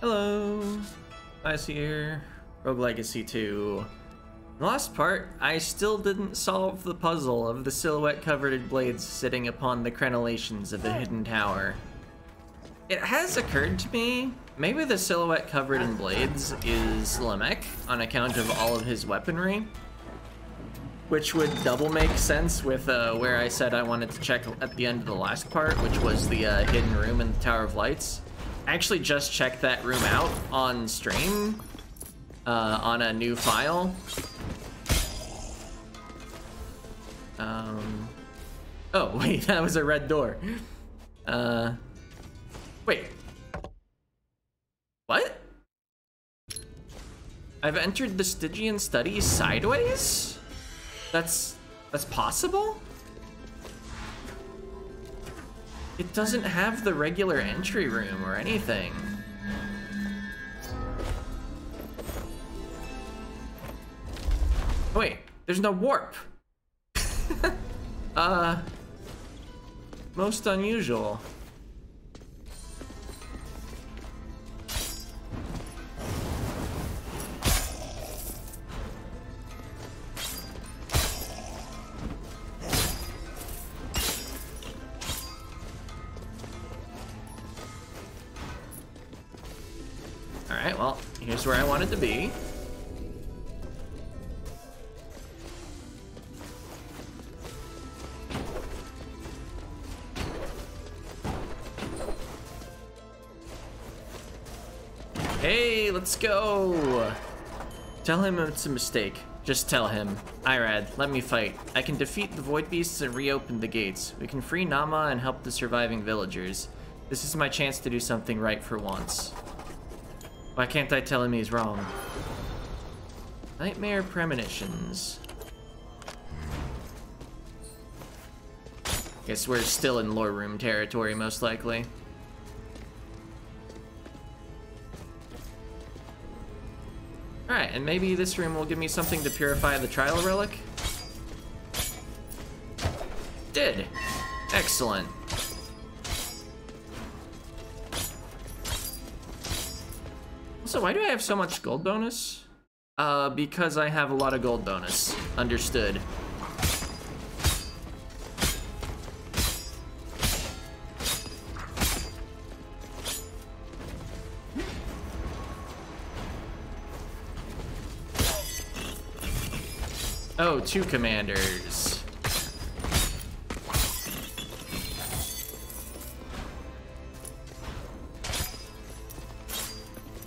Hello, Ice here. Rogue Legacy 2. The last part, I still didn't solve the puzzle of the silhouette covered blades sitting upon the crenellations of the hidden tower. It has occurred to me, maybe the silhouette covered in blades is Lamech on account of all of his weaponry. Which would double make sense with uh, where I said I wanted to check at the end of the last part, which was the uh, hidden room in the Tower of Lights. Actually just checked that room out on stream uh, on a new file. Um, oh, wait, that was a red door. Uh, wait. What? I've entered the Stygian study sideways? That's, that's possible? It doesn't have the regular entry room or anything. Wait, there's no warp. uh, most unusual. Tell him it's a mistake. Just tell him. Irad, let me fight. I can defeat the Void Beasts and reopen the gates. We can free Naamah and help the surviving villagers. This is my chance to do something right for once. Why can't I tell him he's wrong? Nightmare premonitions. Guess we're still in lore room territory, most likely. And maybe this room will give me something to purify the trial relic? Did. Excellent. Also, why do I have so much gold bonus? Uh, because I have a lot of gold bonus. Understood. Oh, two commanders.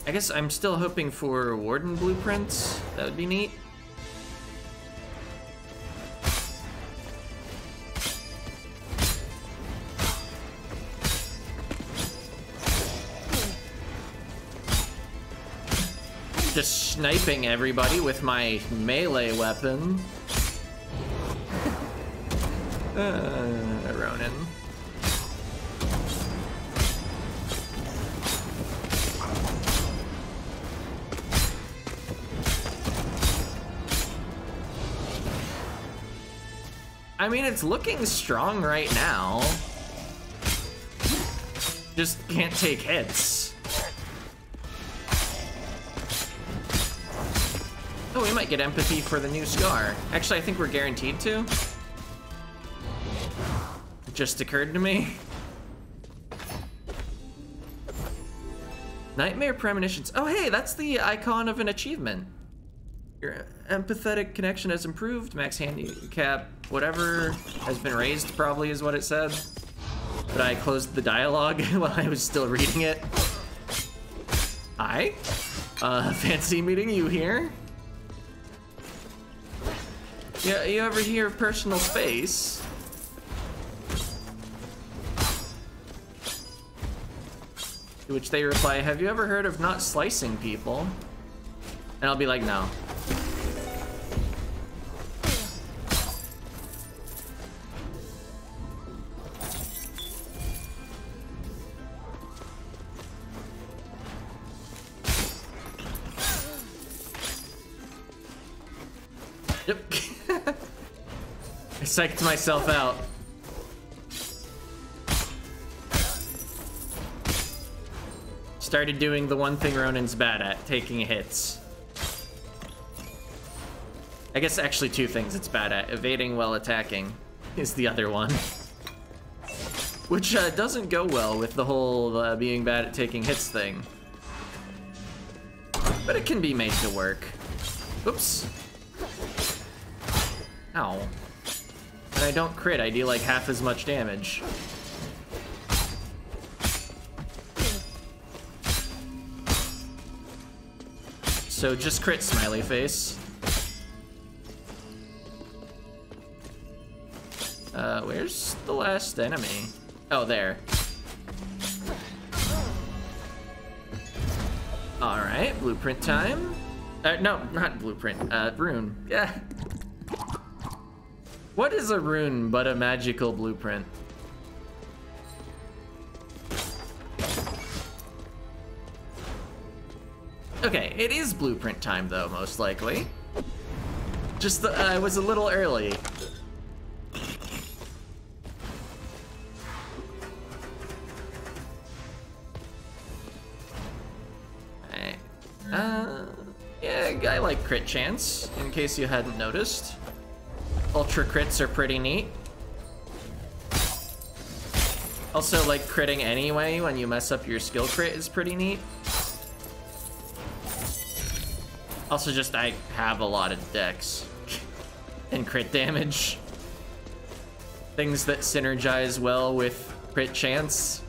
I guess I'm still hoping for Warden blueprints. That would be neat. Sniping everybody with my melee weapon. Uh, Ronin. I mean, it's looking strong right now. Just can't take hits. Oh, we might get empathy for the new scar. Actually, I think we're guaranteed to. It just occurred to me. Nightmare premonitions. Oh, hey, that's the icon of an achievement. Your empathetic connection has improved. Max handicap, whatever, has been raised, probably is what it said. But I closed the dialogue while I was still reading it. Hi. Uh, fancy meeting you here. Yeah, you ever hear personal space? To which they reply, have you ever heard of not slicing people? And I'll be like, no. Yep. Psyched myself out. Started doing the one thing Ronin's bad at, taking hits. I guess actually two things it's bad at. Evading while attacking is the other one. Which uh, doesn't go well with the whole uh, being bad at taking hits thing. But it can be made to work. Oops. Ow. And I don't crit, I deal like half as much damage. So just crit, smiley face. Uh, where's the last enemy? Oh, there. Alright, blueprint time. Uh, no, not blueprint, uh, rune. Yeah. What is a rune but a magical blueprint? Okay, it is blueprint time though, most likely. Just, the, uh, I was a little early. Uh, yeah, I like crit chance, in case you hadn't noticed. Ultra crits are pretty neat. Also, like, critting anyway when you mess up your skill crit is pretty neat. Also, just, I have a lot of decks and crit damage. Things that synergize well with crit chance.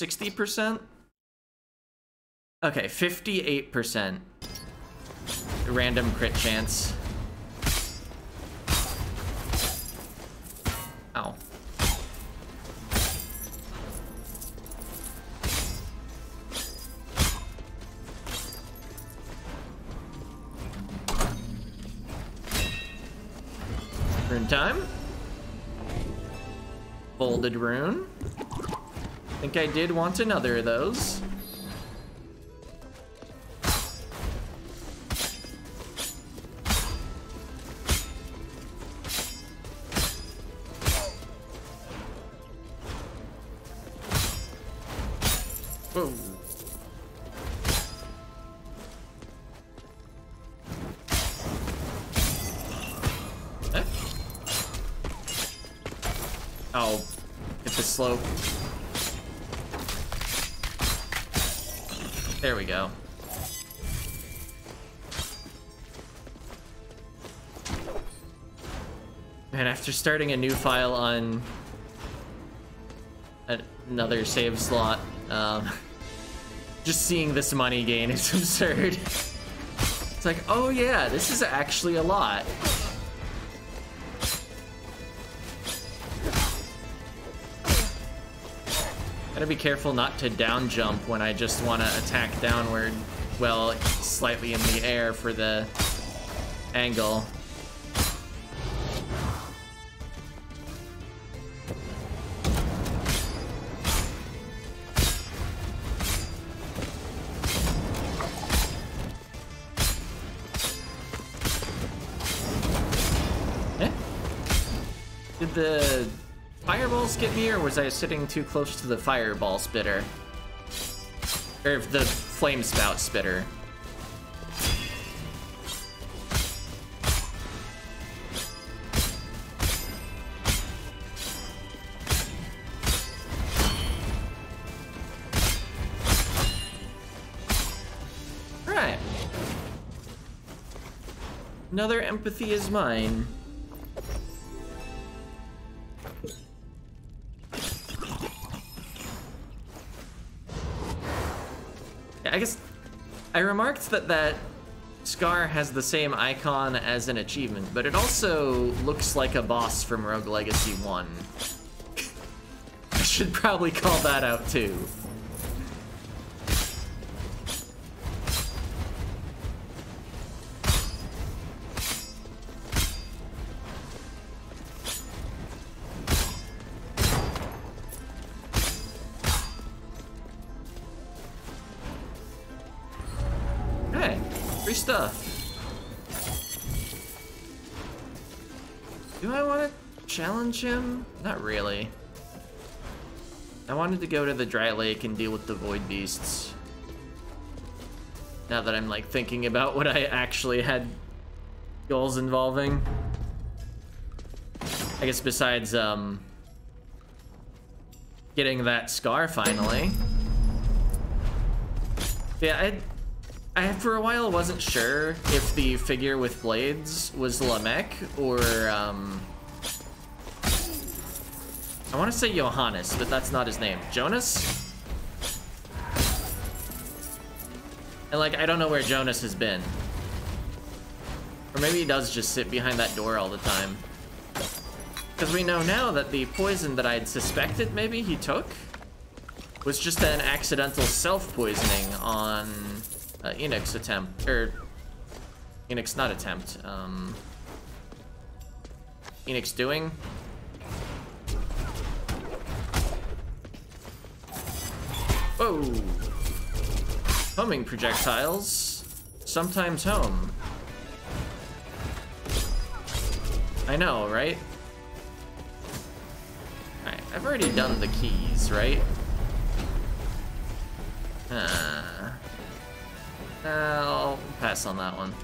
60%? Okay, 58% random crit chance. Ow. Rune time. Folded rune. Think I did want another of those. Starting a new file on another save slot, um, just seeing this money gain is absurd. It's like, oh yeah, this is actually a lot. Gotta be careful not to down jump when I just want to attack downward, well, slightly in the air for the angle. Get me, or was I sitting too close to the fireball spitter? Or the flame spout spitter? Right. Another empathy is mine. I guess I remarked that that scar has the same icon as an achievement, but it also looks like a boss from Rogue Legacy 1. I should probably call that out too. Him? Not really. I wanted to go to the dry lake and deal with the void beasts. Now that I'm like thinking about what I actually had goals involving. I guess besides um getting that scar finally. Yeah, I I for a while wasn't sure if the figure with blades was Lamech or um I want to say Johannes, but that's not his name. Jonas? And like, I don't know where Jonas has been. Or maybe he does just sit behind that door all the time. Because we know now that the poison that I had suspected maybe he took was just an accidental self-poisoning on uh, Enoch's attempt, or Enoch's not attempt, um, Enoch's doing. Whoa! Homing projectiles, sometimes home. I know, right? Alright, I've already done the keys, right? Uh, I'll pass on that one.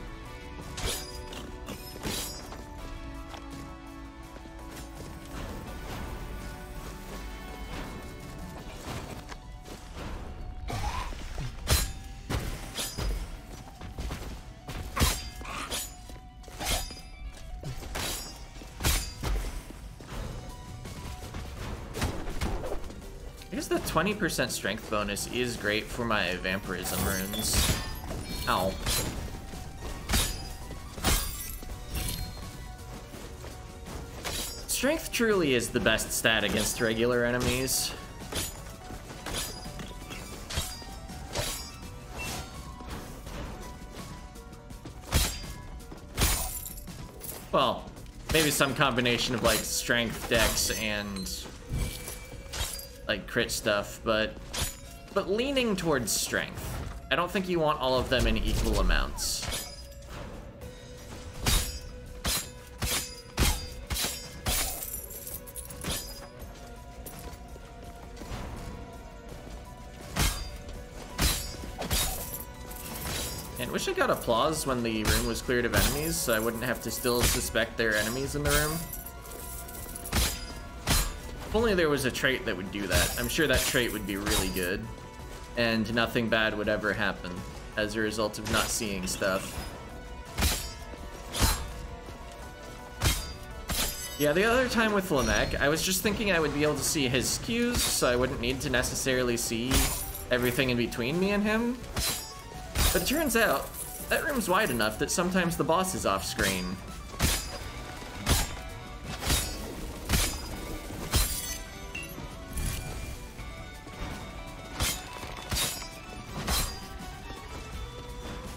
Guess the 20% strength bonus is great for my vampirism runes. Ow. Strength truly is the best stat against regular enemies. Well, maybe some combination of like strength, dex, and like crit stuff, but but leaning towards strength. I don't think you want all of them in equal amounts. And wish I got applause when the room was cleared of enemies, so I wouldn't have to still suspect there are enemies in the room. If only there was a trait that would do that. I'm sure that trait would be really good. And nothing bad would ever happen as a result of not seeing stuff. Yeah, the other time with Lamech, I was just thinking I would be able to see his cues, so I wouldn't need to necessarily see everything in between me and him. But it turns out, that room's wide enough that sometimes the boss is off screen.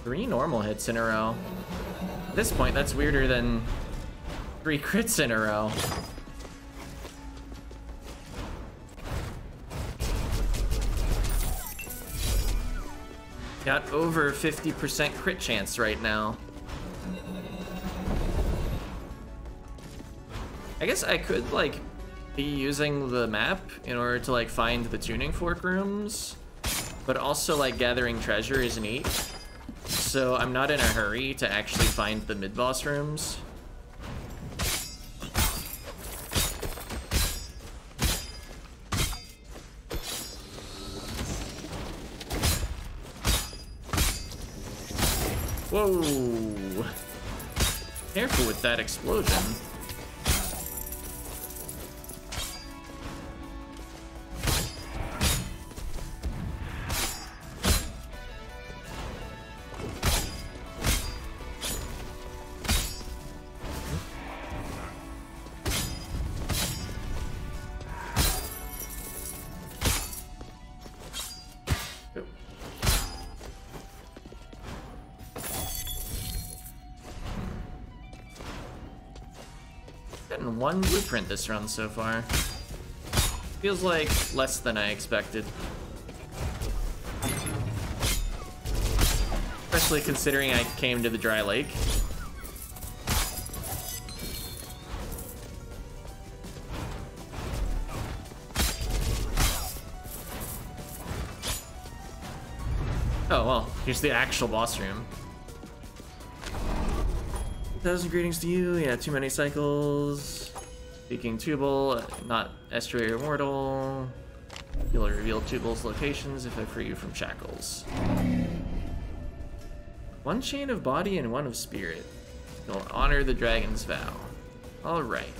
Three normal hits in a row. At this point, that's weirder than three crits in a row. Got over 50% crit chance right now. I guess I could, like, be using the map in order to, like, find the tuning fork rooms, but also, like, gathering treasure is neat. So I'm not in a hurry to actually find the mid-boss rooms. Whoa! Careful with that explosion. Blueprint this run so far. Feels like less than I expected. especially considering I came to the dry lake. Oh, well, here's the actual boss room. Thousand greetings to you. Yeah, too many cycles. Speaking Tubal, not Estuary or Mortal. You'll reveal Tubal's locations if I free you from shackles. One chain of body and one of spirit. You'll honor the dragon's vow. Alright.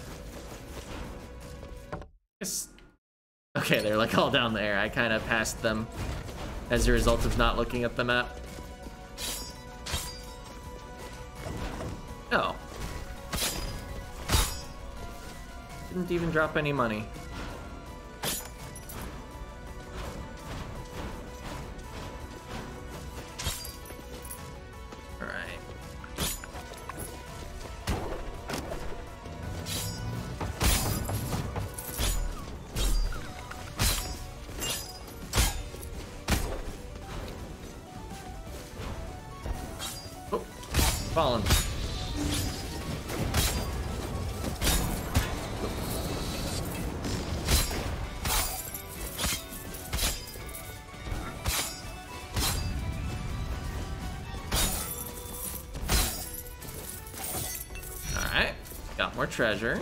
Okay, they're like all down there. I kind of passed them as a result of not looking at the map. Didn't even drop any money. Treasure.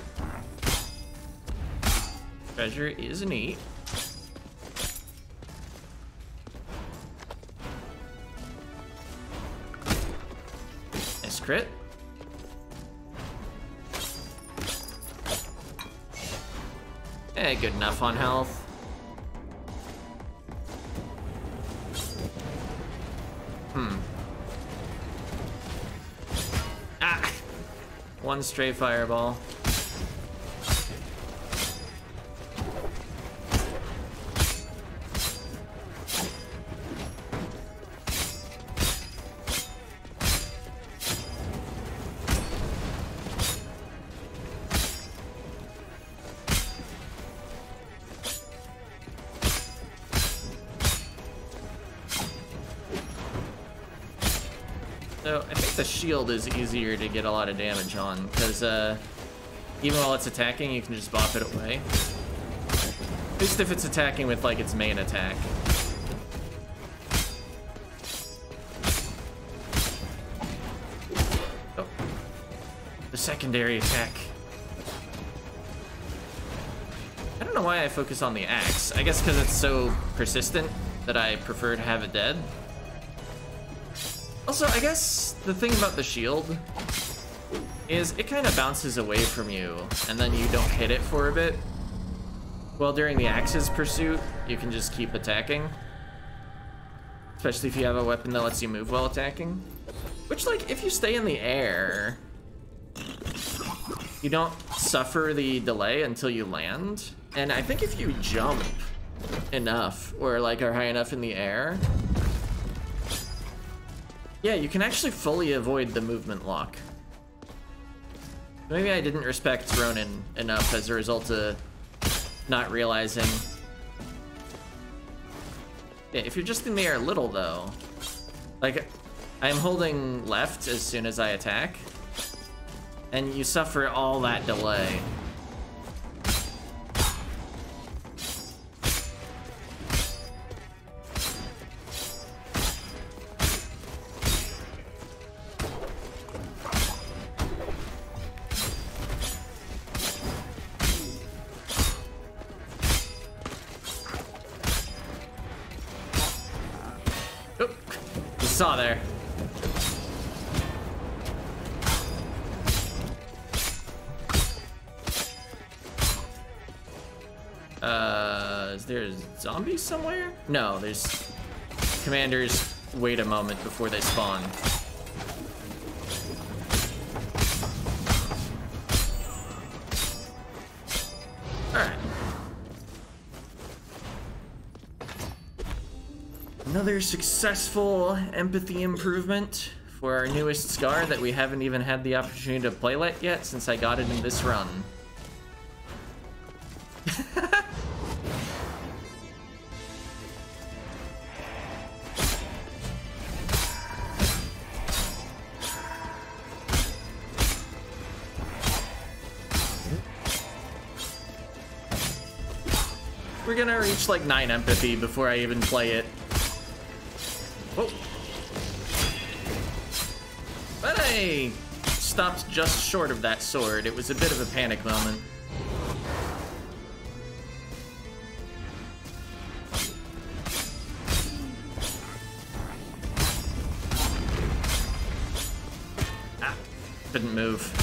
Treasure is neat. Nice crit. Eh, good enough on health. One stray fireball. Shield is easier to get a lot of damage on, because uh, even while it's attacking, you can just bop it away. At least if it's attacking with, like, its main attack. Oh. The secondary attack. I don't know why I focus on the axe. I guess because it's so persistent that I prefer to have it dead. Also, I guess the thing about the shield is it kind of bounces away from you, and then you don't hit it for a bit. Well, during the Axe's pursuit, you can just keep attacking. Especially if you have a weapon that lets you move while attacking. Which, like, if you stay in the air, you don't suffer the delay until you land. And I think if you jump enough, or, like, are high enough in the air, yeah, you can actually fully avoid the movement lock. Maybe I didn't respect Ronin enough as a result of not realizing. Yeah, if you're just in the air a little, though, like, I'm holding left as soon as I attack, and you suffer all that delay. Uh, somewhere? No, there's... Commanders wait a moment before they spawn. successful empathy improvement for our newest Scar that we haven't even had the opportunity to playlet yet since I got it in this run. We're gonna reach like 9 empathy before I even play it. Oh. But I stopped just short of that sword. It was a bit of a panic moment. Ah, couldn't move.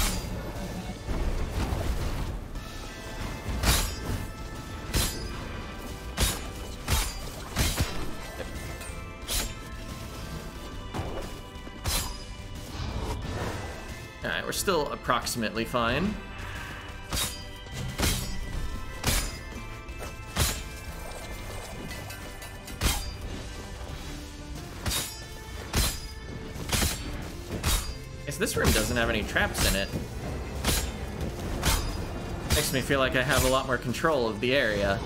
Still approximately fine. Guess this room doesn't have any traps in it. Makes me feel like I have a lot more control of the area.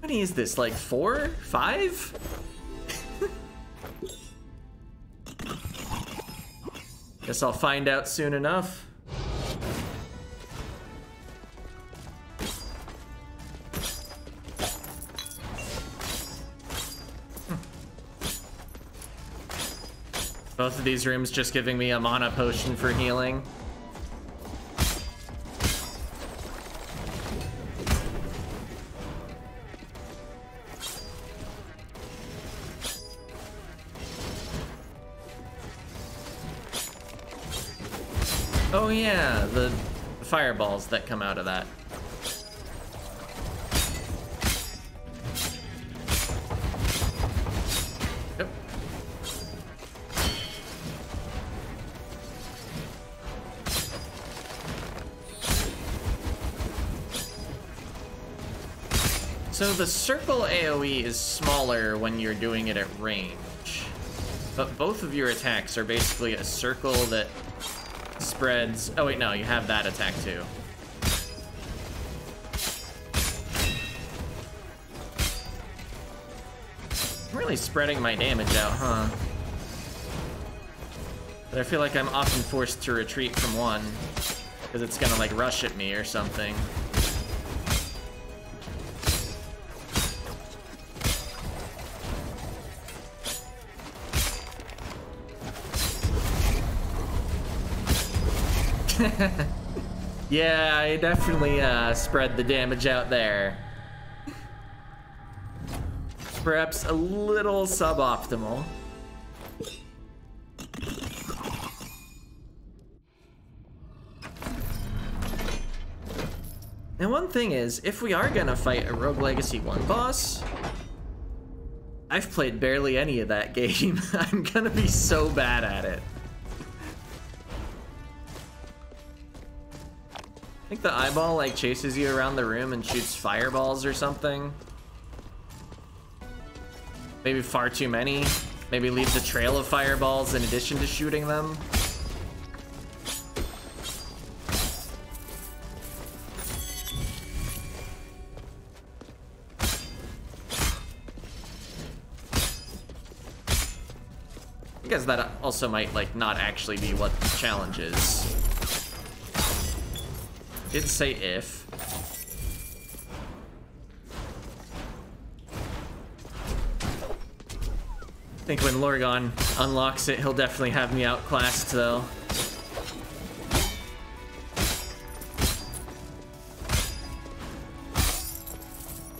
How many is this? Like four? Five? Guess I'll find out soon enough. Hmm. Both of these rooms just giving me a mana potion for healing. Yeah, the fireballs that come out of that. Yep. So the circle AoE is smaller when you're doing it at range. But both of your attacks are basically a circle that spreads... Oh wait, no, you have that attack too. I'm really spreading my damage out, huh? But I feel like I'm often forced to retreat from one. Because it's gonna like rush at me or something. yeah, I definitely uh, spread the damage out there. Perhaps a little suboptimal. And one thing is, if we are gonna fight a Rogue Legacy 1 boss, I've played barely any of that game. I'm gonna be so bad at it. Think the eyeball like chases you around the room and shoots fireballs or something. Maybe far too many. Maybe leaves a trail of fireballs in addition to shooting them. I guess that also might like not actually be what the challenge is did say if. I think when Lorgon unlocks it, he'll definitely have me outclassed, though.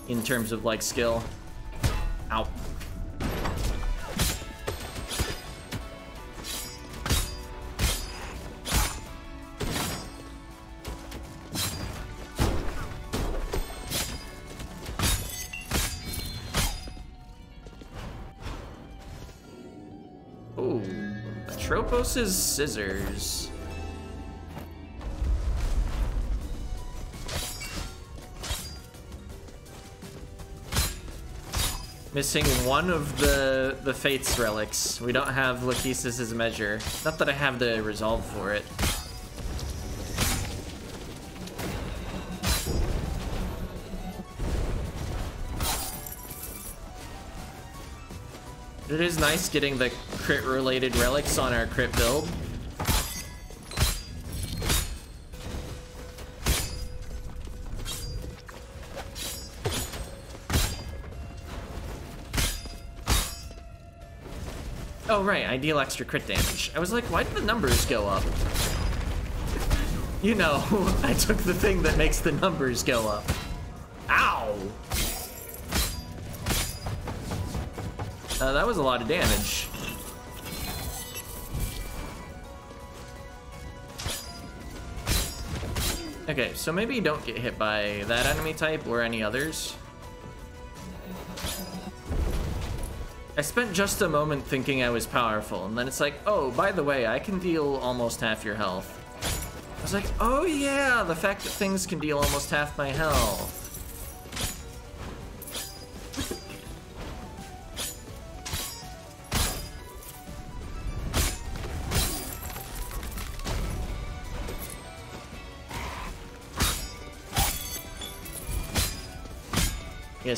In terms of, like, skill. Atropos' scissors. Missing one of the the Fates relics. We don't have Lachesis' measure. Not that I have the resolve for it. It is nice getting the crit-related relics on our crit build. Oh right, I deal extra crit damage. I was like, why did the numbers go up? You know, I took the thing that makes the numbers go up. Ow! Uh, that was a lot of damage. Okay, so maybe you don't get hit by that enemy type or any others. I spent just a moment thinking I was powerful, and then it's like, oh, by the way, I can deal almost half your health. I was like, oh yeah, the fact that things can deal almost half my health.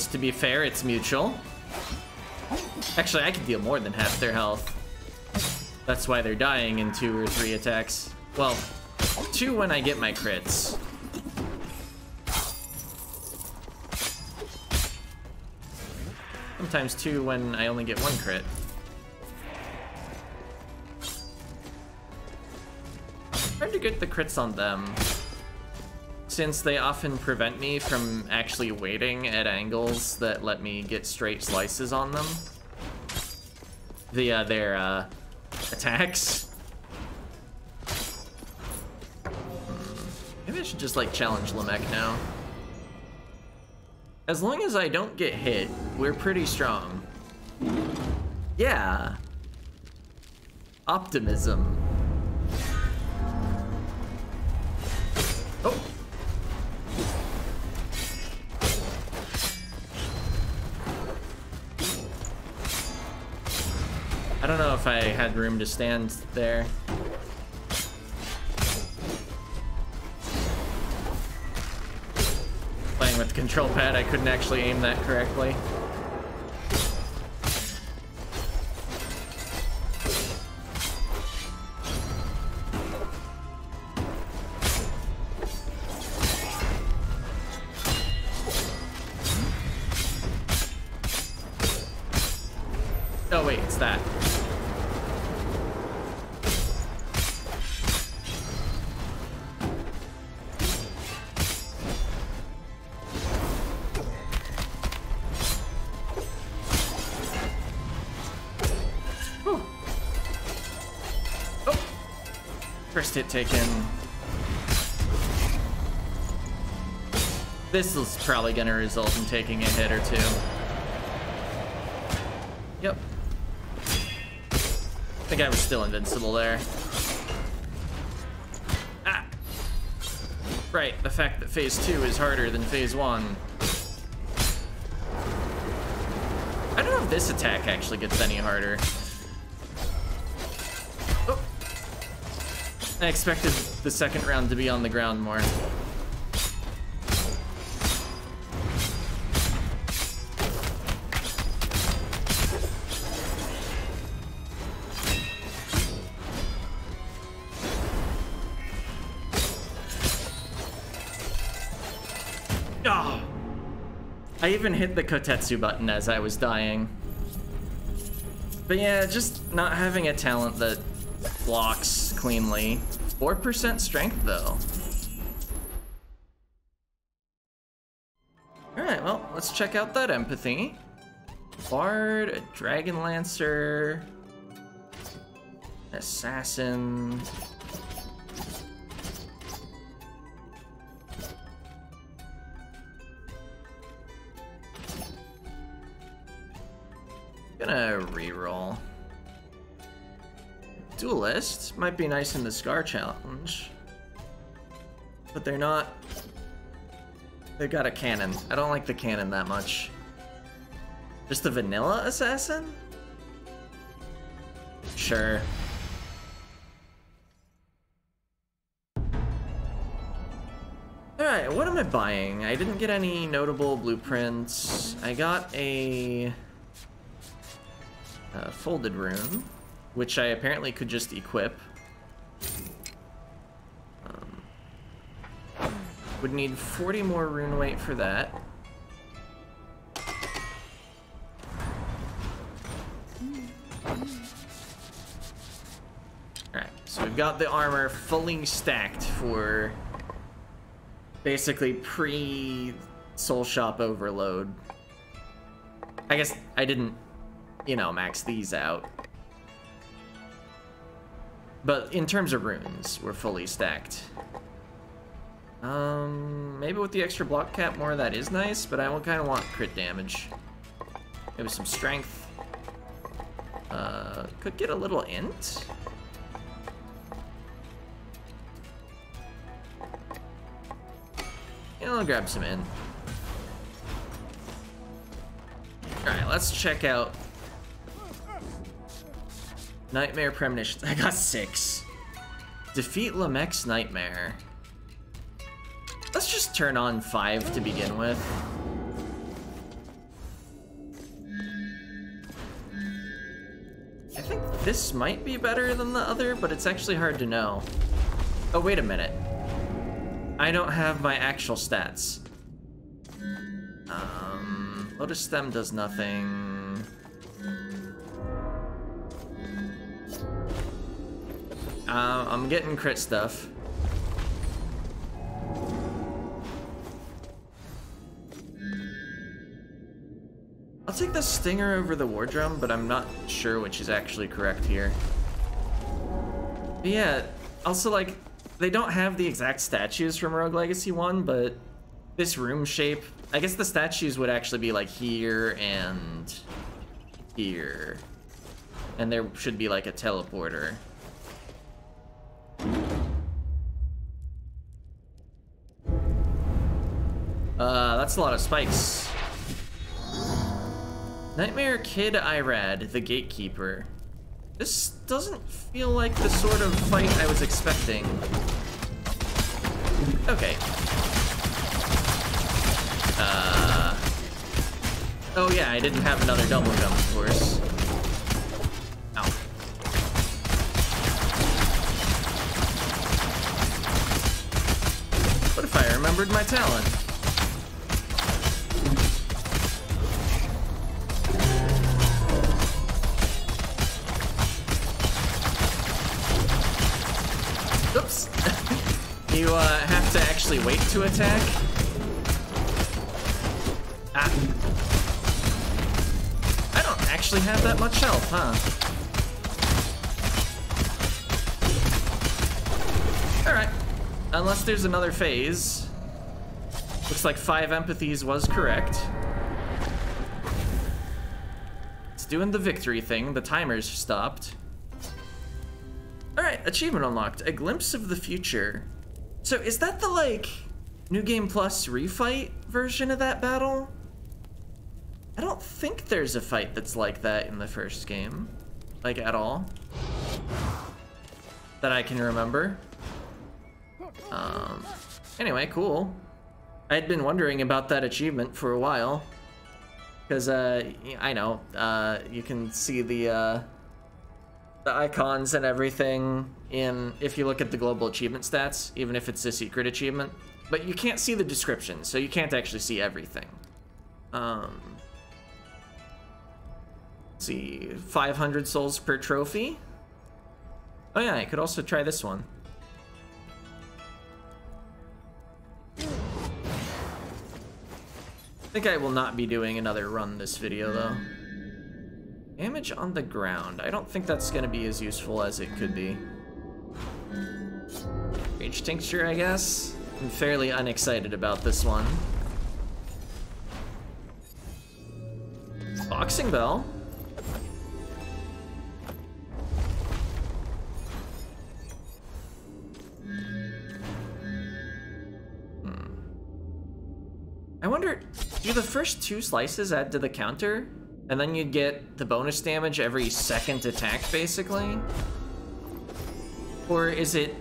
Yes, to be fair, it's mutual. Actually, I can deal more than half their health. That's why they're dying in two or three attacks. Well, two when I get my crits. Sometimes two when I only get one crit. Hard to get the crits on them since they often prevent me from actually waiting at angles that let me get straight slices on them via their uh, attacks. Maybe I should just like challenge Lamech now. As long as I don't get hit, we're pretty strong. Yeah. Optimism. Had room to stand there. Playing with the control pad, I couldn't actually aim that correctly. Hit taken. This is probably gonna result in taking a hit or two. Yep. I think I was still invincible there. Ah! Right, the fact that phase two is harder than phase one. I don't know if this attack actually gets any harder. I expected the second round to be on the ground more. Oh. I even hit the Kotetsu button as I was dying. But yeah, just not having a talent that blocks cleanly. 4% strength, though. Alright, well, let's check out that empathy. Bard, a Dragon Lancer, Assassin. Gonna reroll. Duelist might be nice in the Scar Challenge. But they're not... They've got a cannon. I don't like the cannon that much. Just the vanilla assassin? Sure. Alright, what am I buying? I didn't get any notable blueprints. I got a... a folded rune which I apparently could just equip. Um, would need 40 more rune weight for that. Alright, so we've got the armor fully stacked for basically pre Soul Shop overload. I guess I didn't, you know, max these out. But in terms of runes, we're fully stacked. Um, maybe with the extra block cap more, of that is nice, but I won't kind of want crit damage. Maybe some strength. Uh, could get a little int. Yeah, I'll grab some int. Alright, let's check out Nightmare Premonitions. I got six. Defeat Lamech's Nightmare. Let's just turn on five to begin with. I think this might be better than the other, but it's actually hard to know. Oh, wait a minute. I don't have my actual stats. Um, Lotus Stem does nothing. Uh, I'm getting crit stuff. I'll take the Stinger over the War Drum, but I'm not sure which is actually correct here. But yeah, also like, they don't have the exact statues from Rogue Legacy 1, but this room shape, I guess the statues would actually be like here and here. And there should be like a teleporter. That's a lot of spikes. Nightmare Kid Irad, the Gatekeeper. This doesn't feel like the sort of fight I was expecting. Okay. Uh... Oh yeah, I didn't have another double jump, of course. Ow. What if I remembered my talent? Uh, have to actually wait to attack. Ah. I don't actually have that much health, huh? Alright. Unless there's another phase. Looks like five empathies was correct. It's doing the victory thing. The timer's stopped. Alright, achievement unlocked. A glimpse of the future. So is that the, like, New Game Plus refight version of that battle? I don't think there's a fight that's like that in the first game. Like, at all. That I can remember. Um, anyway, cool. I'd been wondering about that achievement for a while. Because, uh, I know, uh, you can see the, uh, the icons and everything in if you look at the global achievement stats, even if it's a secret achievement. But you can't see the description, so you can't actually see everything. Um, see, 500 souls per trophy. Oh yeah, I could also try this one. I think I will not be doing another run this video though. Damage on the ground. I don't think that's going to be as useful as it could be. Rage Tincture, I guess? I'm fairly unexcited about this one. Boxing Bell. Hmm. I wonder, do the first two slices add to the counter? And then you'd get the bonus damage every second attack, basically? Or is it...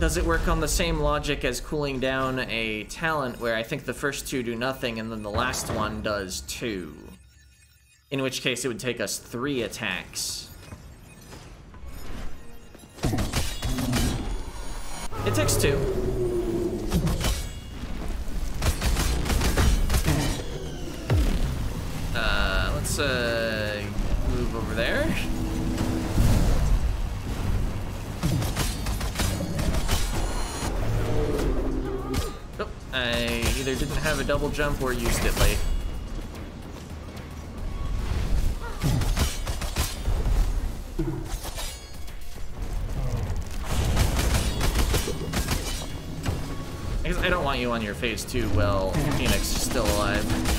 Does it work on the same logic as cooling down a talent where I think the first two do nothing and then the last one does two? In which case it would take us three attacks. It takes two. let's uh, move over there. Oh, I either didn't have a double jump or used it late. I don't want you on your face too well Phoenix is still alive.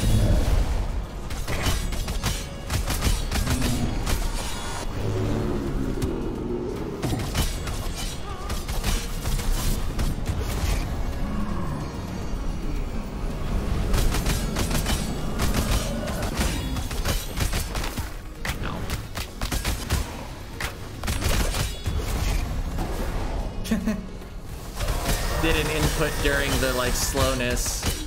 Input during the like slowness.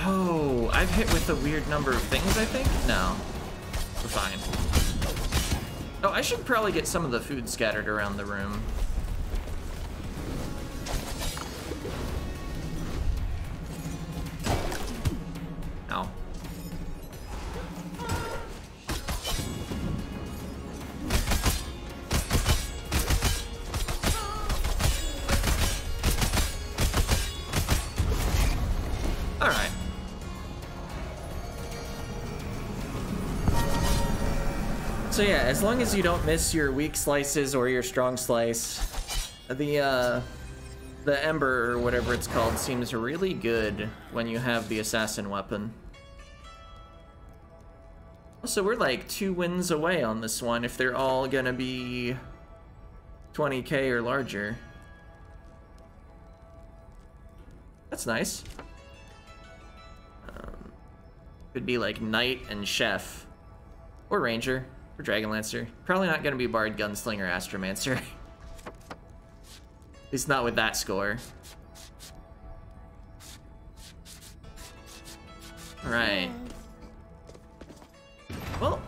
Oh, I've hit with a weird number of things, I think? No. We're fine. Oh, I should probably get some of the food scattered around the room. Long as you don't miss your weak slices or your strong slice, the uh, the Ember or whatever it's called seems really good when you have the assassin weapon. So we're like two wins away on this one if they're all gonna be 20k or larger. That's nice. Um, could be like Knight and Chef. Or Ranger. Or Dragonlancer. Probably not gonna be Bard, Gunslinger, Astromancer. At least not with that score. Alright. Well,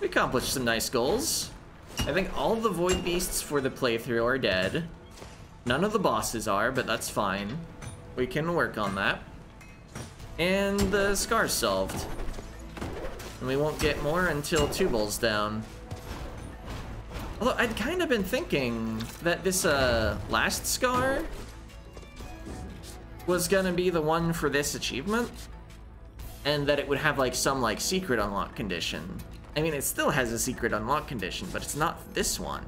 we accomplished some nice goals. I think all the Void Beasts for the playthrough are dead. None of the bosses are, but that's fine. We can work on that. And the scar's solved. And we won't get more until two Tubal's down. Although I'd kind of been thinking that this uh, last scar was gonna be the one for this achievement. And that it would have like some like secret unlock condition. I mean, it still has a secret unlock condition, but it's not this one.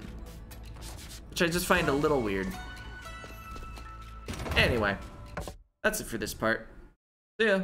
Which I just find a little weird. Anyway, that's it for this part. See ya.